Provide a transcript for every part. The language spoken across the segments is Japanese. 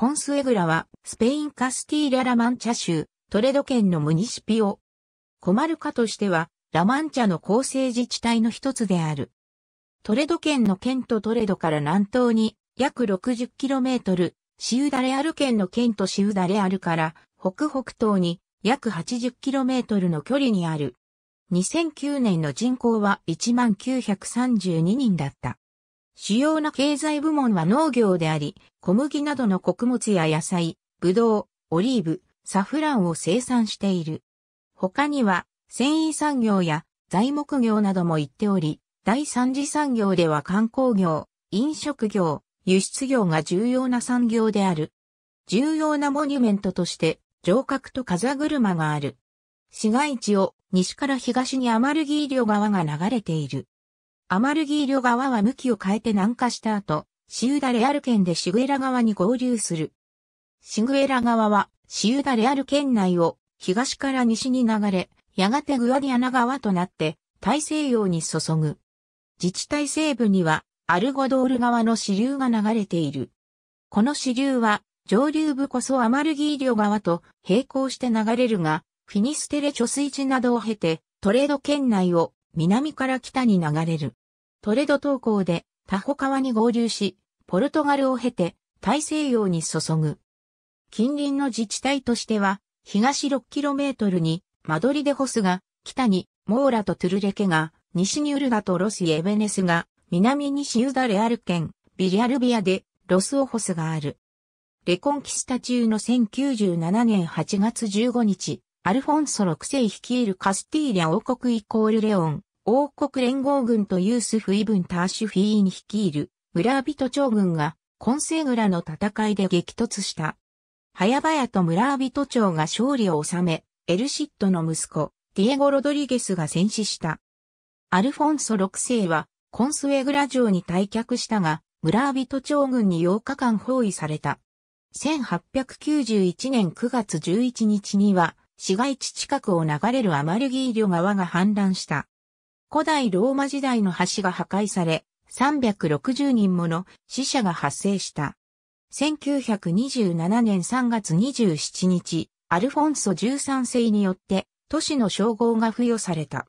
コンスエグラはスペインカスティーラ・ラマンチャ州トレド県のムニシピオ。コマルカとしてはラマンチャの構成自治体の一つである。トレド県の県とトレドから南東に約 60km、シウダレアル県の県とシウダレアルから北北東に約 80km の距離にある。2009年の人口は1932人だった。主要な経済部門は農業であり、小麦などの穀物や野菜、ブドウ、オリーブ、サフランを生産している。他には、繊維産業や材木業なども行っており、第三次産業では観光業、飲食業、輸出業が重要な産業である。重要なモニュメントとして、城郭と風車がある。市街地を西から東にアマルギーリョ川が流れている。アマルギーリョ川は向きを変えて南下した後、シウダレアル県でシグエラ川に合流する。シグエラ川はシウダレアル県内を東から西に流れ、やがてグアディアナ川となって大西洋に注ぐ。自治体西部にはアルゴドール川の支流が流れている。この支流は上流部こそアマルギーリョ川と並行して流れるが、フィニステレ貯水池などを経て、トレード県内を南から北に流れる。トレド東港でタホ川に合流し、ポルトガルを経て大西洋に注ぐ。近隣の自治体としては、東 6km にマドリデホスが、北にモーラとトゥルレケが、西にウルガとロスイエベネスが、南にシウダレアル県、ビリアルビアでロスオホスがある。レコンキスタ中の1097年8月15日、アルフォンソ6世率いるカスティーリャ王国イコールレオン、王国連合軍とユースフ・イブン・ターシュフィーに率いる村人長軍がコンセグラの戦いで激突した。早々と村人長が勝利を収め、エルシットの息子、ディエゴ・ロドリゲスが戦死した。アルフォンソ6世はコンスエグラ城に退却したが、村人長軍に8日間包囲された。1891年9月11日には市街地近くを流れるアマルギーリョ川が氾濫した。古代ローマ時代の橋が破壊され、360人もの死者が発生した。1927年3月27日、アルフォンソ13世によって都市の称号が付与された。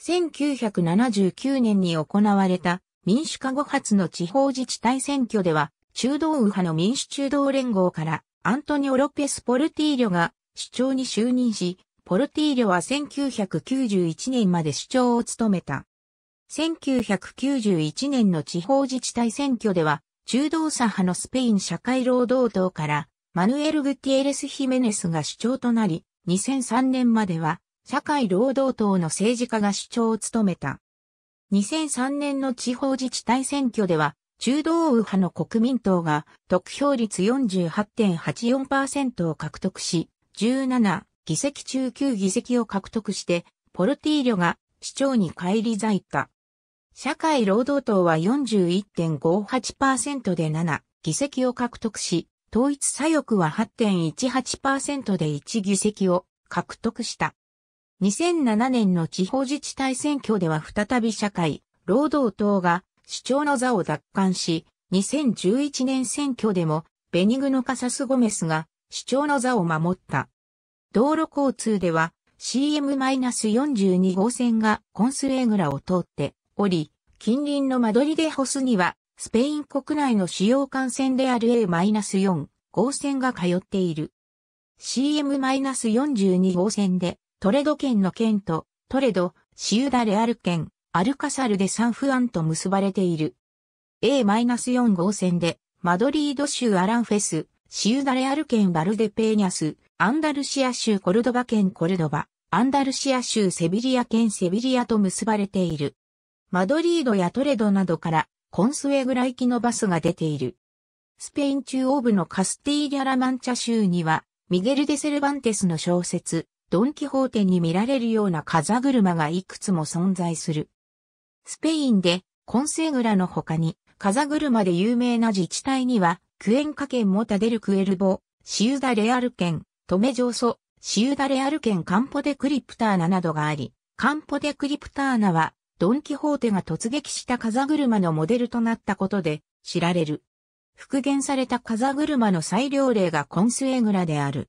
1979年に行われた民主化後初の地方自治体選挙では、中道右派の民主中道連合からアントニオ・ロペス・ポルティーリョが市長に就任し、ポルティーリョは1991年まで市長を務めた。1991年の地方自治体選挙では、中道左派のスペイン社会労働党からマヌエル・グティエレス・ヒメネスが市長となり、2003年までは社会労働党の政治家が市長を務めた。2003年の地方自治体選挙では、中道右派の国民党が得票率48.84%を獲得し、17議席中9議席を獲得して、ポルティーリョが市長に返り咲いた。社会労働党は41.58%で7議席を獲得し、統一左翼は8.18%で1議席を獲得した。2007年の地方自治体選挙では再び社会、労働党が市長の座を奪還し、2011年選挙でもベニグノ・カサス・ゴメスが市長の座を守った。道路交通では CM-42 号線がコンスレーグラを通っており、近隣のマドリデホスにはスペイン国内の主要幹線である A-4 号線が通っている。CM-42 号線でトレド県の県とトレド、シウダレアル県、アルカサルでサンフアンと結ばれている。A-4 号線でマドリード州アランフェス、シウダレアル県バルデペーニャス、アンダルシア州コルドバ県コルドバ、アンダルシア州セビリア県セビリアと結ばれている。マドリードやトレドなどからコンスウェグラ行きのバスが出ている。スペイン中央部のカスティーリャラマンチャ州には、ミゲル・デ・セルバンテスの小説、ドンキホーテに見られるような風車がいくつも存在する。スペインでコンセグラの他に風車で有名な自治体にはクエンカ県モタデルクエルボ、シウダレアル県、トメジョーソ、シウダレアル県カンポデクリプターナなどがあり、カンポデクリプターナは、ドンキホーテが突撃した風車のモデルとなったことで知られる。復元された風車の最良例がコンスエグラである。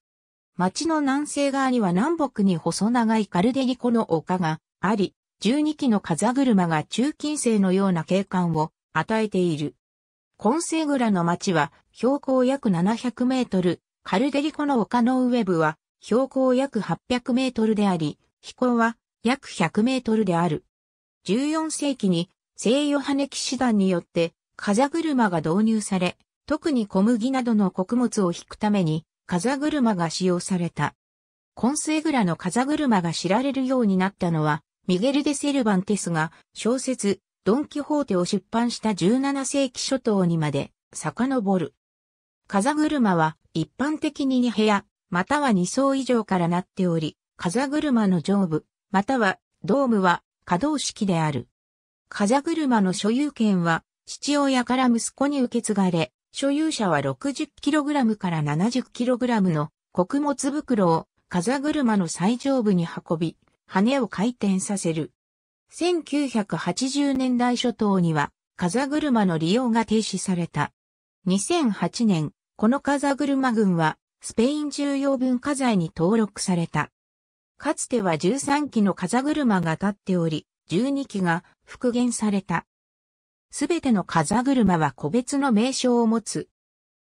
町の南西側には南北に細長いカルデリコの丘があり、12機の風車が中近世のような景観を与えている。コンセグラの町は標高約700メートル、カルデリコの丘の上部は標高約800メートルであり、飛行は約100メートルである。14世紀に西ヨハネ騎士団によって風車が導入され、特に小麦などの穀物を引くために風車が使用された。コンスエグラの風車が知られるようになったのは、ミゲル・デ・セルバンテスが小説、ドン・キホーテを出版した17世紀初頭にまで遡る。風車は一般的に2部屋、または2層以上からなっており、風車の上部、またはドームは可動式である。風車の所有権は父親から息子に受け継がれ、所有者は 60kg から 70kg の穀物袋を風車の最上部に運び、羽を回転させる。1980年代初頭には風車の利用が停止された。2008年、この風車群はスペイン重要文化財に登録された。かつては13機の風車が立っており、12機が復元された。すべての風車は個別の名称を持つ。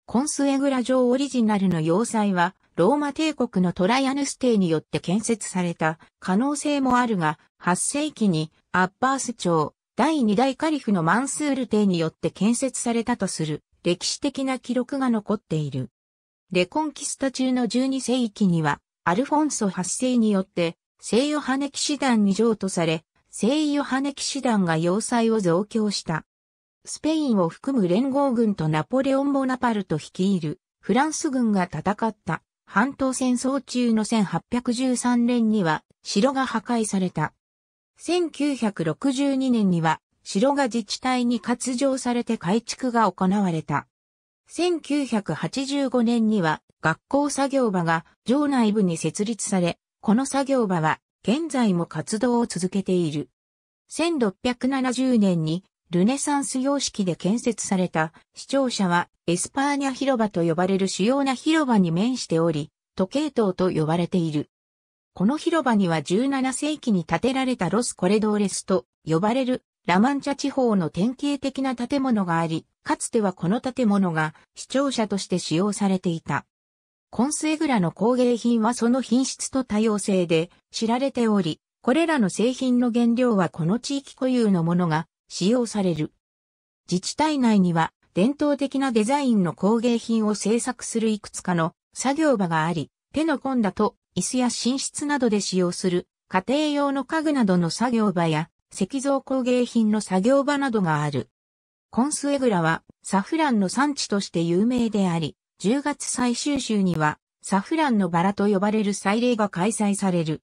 コンスエグラ城オリジナルの要塞は、ローマ帝国のトライアヌス帝によって建設された可能性もあるが、8世紀にアッバース朝、第2代カリフのマンスール帝によって建設されたとする歴史的な記録が残っている。レコンキスタ中の12世紀には、アルフォンソ8世によって聖ヨハネ騎士団に譲渡され、聖ヨハネ騎士団が要塞を増強した。スペインを含む連合軍とナポレオン・ボナパルト率いるフランス軍が戦った半島戦争中の1813年には城が破壊された。1962年には城が自治体に割譲されて改築が行われた。1985年には学校作業場が城内部に設立され、この作業場は現在も活動を続けている。1670年にルネサンス様式で建設された市庁舎はエスパーニャ広場と呼ばれる主要な広場に面しており、時計塔と呼ばれている。この広場には17世紀に建てられた Los Corredores と呼ばれるラマンチャ地方の典型的な建物があり、かつてはこの建物が市庁舎として使用されていた。コンスエグラの工芸品はその品質と多様性で知られており、これらの製品の原料はこの地域固有のものが使用される。自治体内には伝統的なデザインの工芸品を製作するいくつかの作業場があり、手の込んだと椅子や寝室などで使用する家庭用の家具などの作業場や石造工芸品の作業場などがある。コンスエグラはサフランの産地として有名であり、10月最終週にはサフランのバラと呼ばれる祭礼が開催される。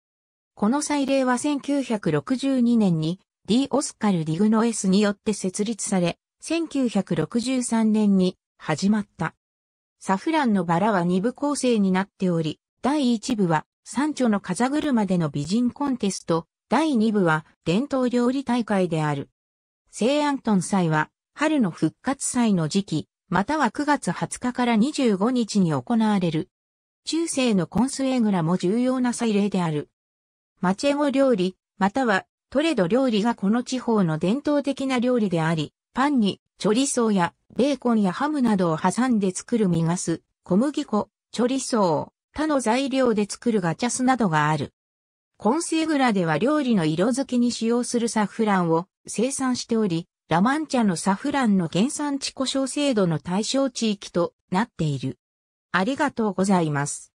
この祭礼は1962年に D. オスカル・ディグノエスによって設立され、1963年に始まった。サフランのバラは2部構成になっており、第1部は山頂の風車での美人コンテスト、第2部は伝統料理大会である。聖アントン祭は春の復活祭の時期、または9月20日から25日に行われる。中世のコンスエグラも重要な祭礼である。マチェゴ料理、またはトレド料理がこの地方の伝統的な料理であり、パンにチョリソーやベーコンやハムなどを挟んで作るミガス、小麦粉、チョリソー、他の材料で作るガチャスなどがある。コンセグラでは料理の色付けに使用するサフランを生産しており、ラマンチャのサフランの原産地故障制度の対象地域となっている。ありがとうございます。